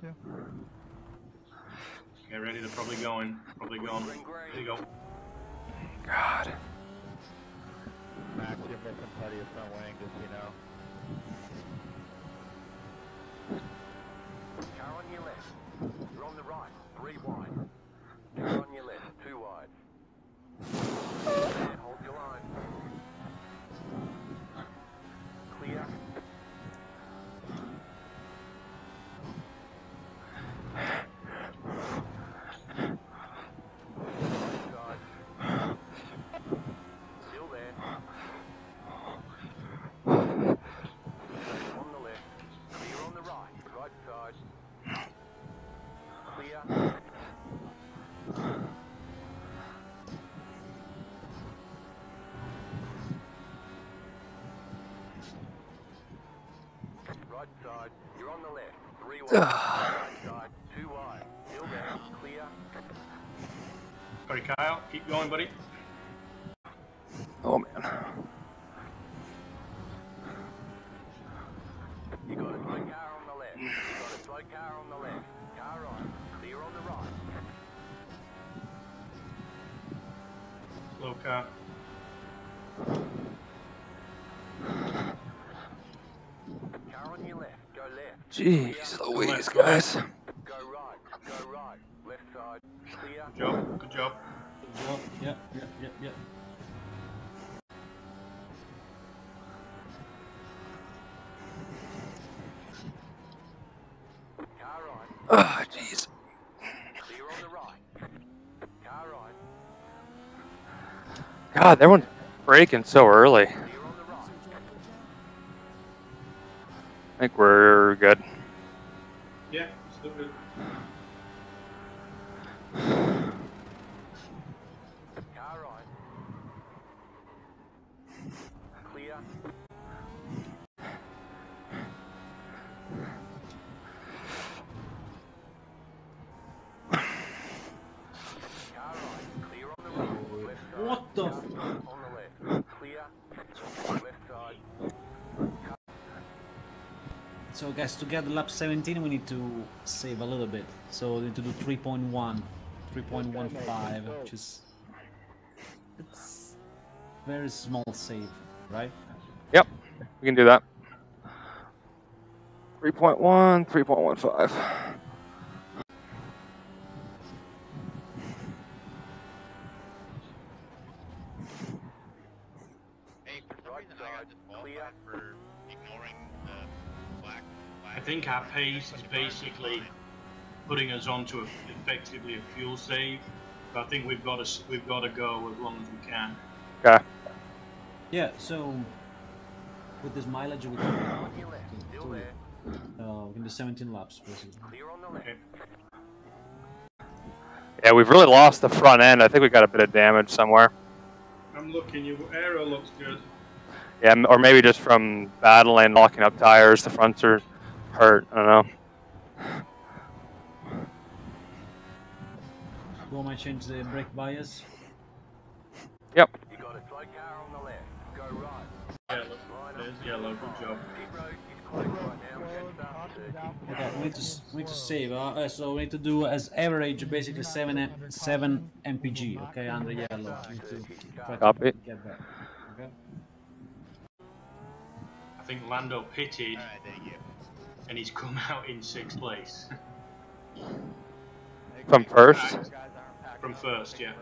to? Get ready, they're probably going. Probably going. There you go. God. Max, you're missing part of your front wing, just you know. Car on your left. You're on the right. Three wide. Sorry, Kyle. Keep going, buddy. Oh man. You got a slow car on the left. You got a slow car on the left. Car right. Clear on the right. Slow car. Car on your left. Go left. Jeez Louise, guys. Go right. Go right. Left side. Clear. Good job. Good job. Well, yeah, yeah, yeah, yeah. Car right. Ah, jeez. Clear on the right. Car right. God, everyone's braking so early. I think we're good. Yeah, still good. Car right. Clear. Car right. Clear on the right. Left side. What the? Car F- right on the left. Clear. Left side. So, guys, to get the lap 17, we need to save a little bit. So, we need to do 3.1, 3.15, which is it's very small save, right? Yep, we can do that. 3.1, 3.15. Hey, for some reason I got disqualified for ignoring the black. I think our pace is basically putting us onto a, effectively a fuel save. But I think we've got to we've got to go as long as we can. Okay. Yeah, so with this mileage, we can, On your do, there. uh, we can do 17 laps, basically. Clear on the left. Okay. Yeah, we've really lost the front end. I think we got a bit of damage somewhere. I'm looking. Your aero looks good. Yeah, or maybe just from battling, locking up tires. The fronts are hurt. I don't know. You want me to change the brake bias? Yep. You got a slow car on the left. Go right. Yeah, look, there's yellow. Good job. Pit road is closed right now. Head start circuit. Okay, we need to we need to save. Uh, uh, so we need to do as average basically seven seven mpg. Okay, under yellow. We need to try to Copy. get that. Okay. I think Lando pitted Alright, thank you. And he's come out in sixth place From first. Guys aren't packing from first. Yeah,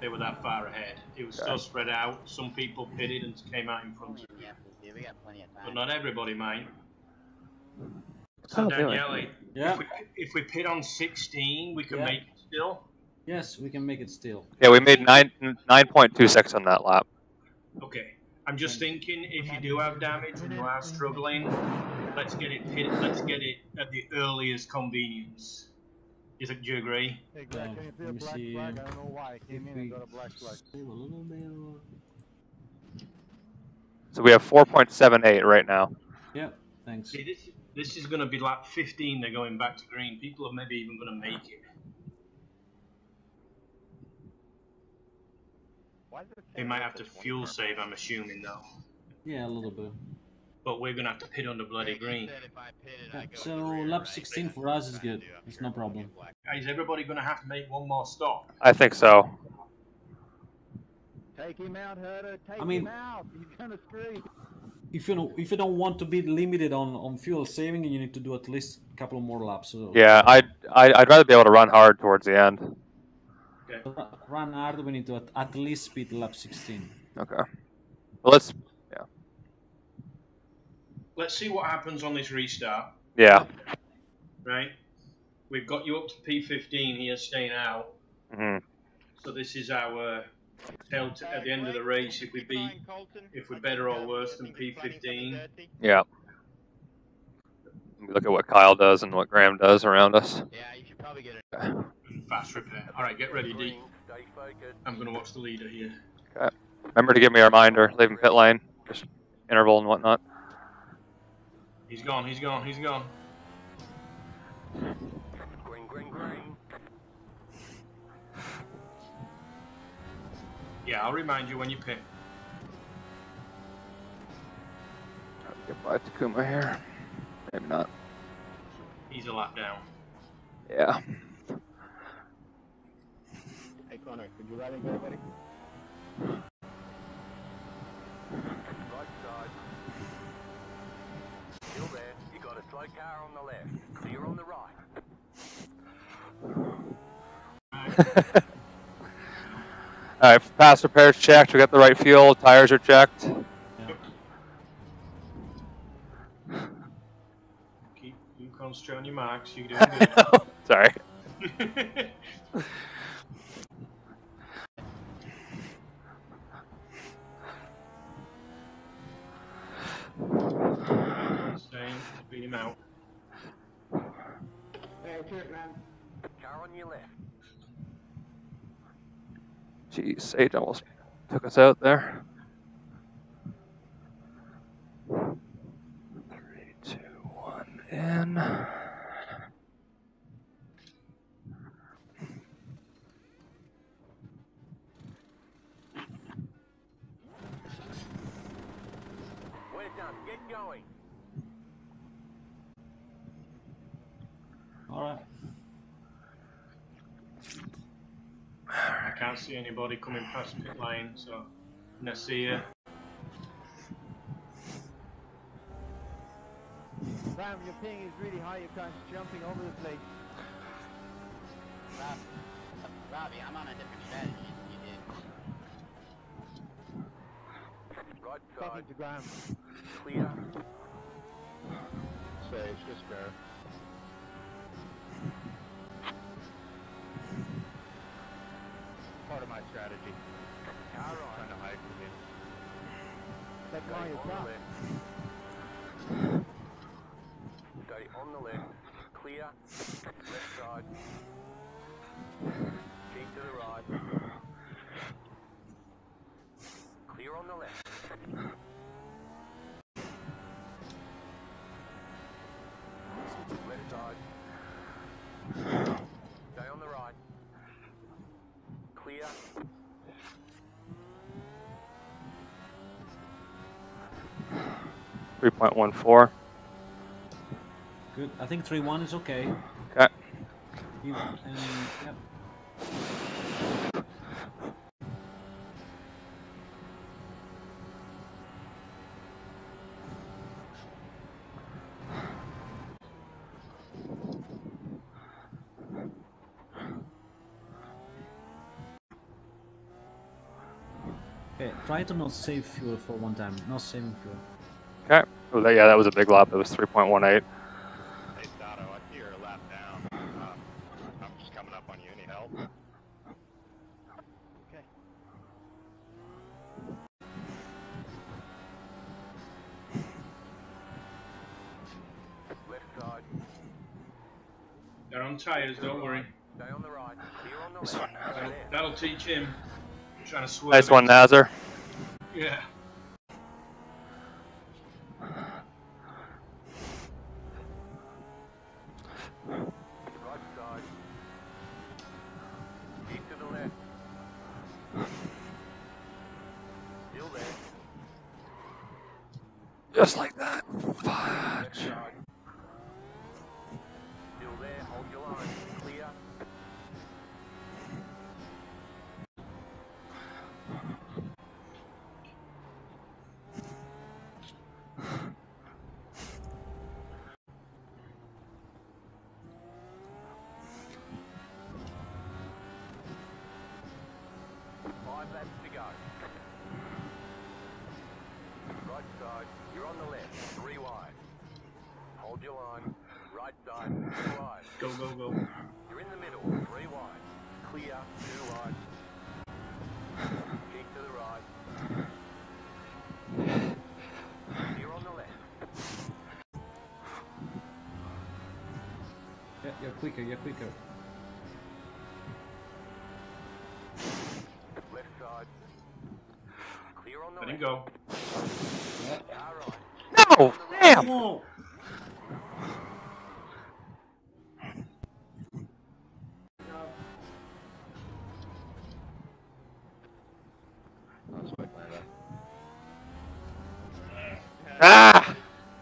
they were that far ahead. It was Okay. so spread out. Some people pitted and came out in front of us, Yeah, dude, we got plenty of but not everybody, mate. So that doing? Daniele, Yeah. if we if we pit on 16, we can Yeah. make it still. Yes, we can make it still. Yeah, we made nine nine point two six on that lap. Okay. I'm just thinking if you do have damage and you are struggling, let's get it pit, let's get it at the earliest convenience. Is it, do you agree? Exactly. Yeah, let me black see, flag, uh, I don't know why. I came in and got a black flag. save a little bit. or- So we have four point seven eight right now. Yeah, thanks. See, this this is going to be lap 15. They're going back to green. People are maybe even going to make it. Why does it They might have to fuel save. I'm assuming though. Yeah, a little bit. but we're gonna have to pit on the bloody green. you said if I pitted, Yeah, so in the rear, lap 16 for us is good. It's no problem. black. Is everybody gonna have to make one more stop? I think so. Take him out, Herta. Take I mean- him out. He's gonna scream. If you know, if you don't want to be limited on, on fuel saving, you need to do at least a couple more laps. So Yeah, I'd, I'd I'd rather be able to run hard towards the end. Ru- run hard. We need to at, at least speed lap 16. Okay. Well, let's. yeah. Let's see what happens on this restart, Yeah. right? We've got you up to P15 here, staying out. hmm So this is our tell t- at the end of the race if we beat if we're better or worse than P15. Yeah. We look at what Kyle does and what Graham does around us. Yeah, you should probably get it. Fast repair. All right, get ready, D. Green, stay focused. I'm gonna watch the leader here. Okay. Remember to give me a reminder, leaving pit lane, just interval and whatnot. He's gone. He's gone. He's gone. Green, green, green. Yeah, I'll remind you when you pit. Get by Takuma here. Maybe not. He's a lap down. Yeah. Hey, Connor, could you ride in go, buddy? Right side. Still there. You got a slow car on the left. Clear on the right. All right, pass repairs checked. We got the right fuel. Tires are checked. You concentrate on your marks. You're doing Sorry. good. Staying. Beat him out. Car on your left. Jeez, Sage almost took us out there. Three, two, one, in. We're done. Get going. All right. I can't see anybody coming past pit lane, so Nasir. Ram, your ping is really high. You're kind of jumping over the place. Rob, Robbie, I'm on a different strategy than you did. Right Talking side. to Graham. Clear. Sage, just spare. Part of my strategy. Car Trying to hide from you. That Stay guy is on the left. Stay on the left. Clear. Left side. Keep to the right. Clear on the left. Left side. Stay on the right. Clear. Three point one four. Good. I think 3-1 is okay. Okay. You, um, yep. Okay, try to not save fuel for one time, not saving fuel. Okay. Yeah, that was a big lap. It was 3.18. They're on tyres, don't worry. Stay on the right. Clear on the This left. That'll, that'll teach him. trying to swerve. Nice one, into- Nazar. Yeah. Right side. Keep to the left. Still there. Just like that. Go. Right side, you're on the left, three wide. Hold your line. Right side, two wide. Go, go, go. You're in the middle, three wide. Clear, two wide. Keep to the right. You're on the left. Yeah, you're quicker, you're quicker. Clear on the Let him left. go. Yeah. All right. No! Damn! No! That's quick, Lando. Ah!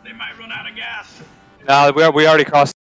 They might run out of gas. No, we, we already crossed